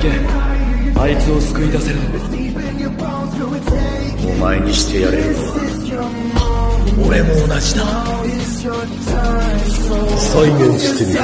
けあいつを救い出せるお前にしてやれるのは俺も同じだ。再現してみる。